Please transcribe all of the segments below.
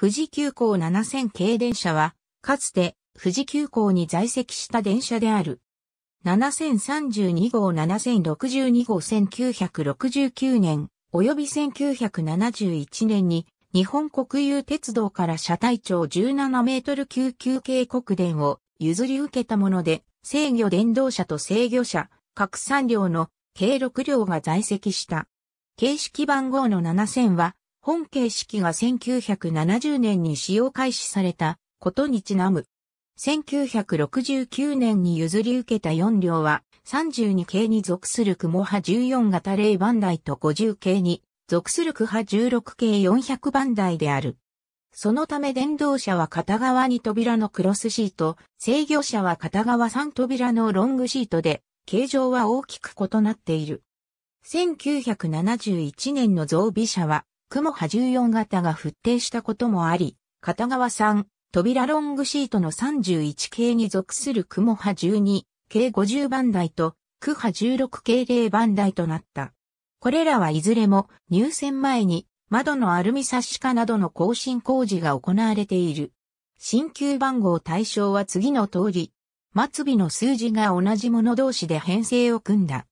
富士急行7000系電車は、かつて富士急行に在籍した電車である。7032号7062号1969年、及び1971年に日本国有鉄道から車体長17メートル級級系国電を譲り受けたもので、制御電動車と制御車、各産両の計6両が在籍した。形式番号の7000は、本形式が1970年に使用開始されたことにちなむ。1969年に譲り受けた4両は、32系に属する雲波14型0番台と50系に属する区波16系400番台である。そのため電動車は片側に扉のクロスシート、制御車は片側3扉のロングシートで、形状は大きく異なっている。1971年の増備車は、雲波14型が沸騰したこともあり、片側3、扉ロングシートの31系に属する雲波12、計50番台と、区波16系0番台となった。これらはいずれも入線前に窓のアルミサッシ化などの更新工事が行われている。新旧番号対象は次の通り、末尾の数字が同じもの同士で編成を組んだ。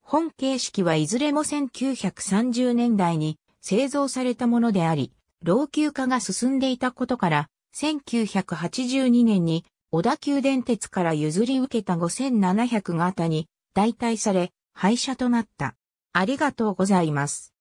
本形式はいずれも1930年代に製造されたものであり、老朽化が進んでいたことから、1982年に小田急電鉄から譲り受けた5700型に代替され、廃車となった。ありがとうございます。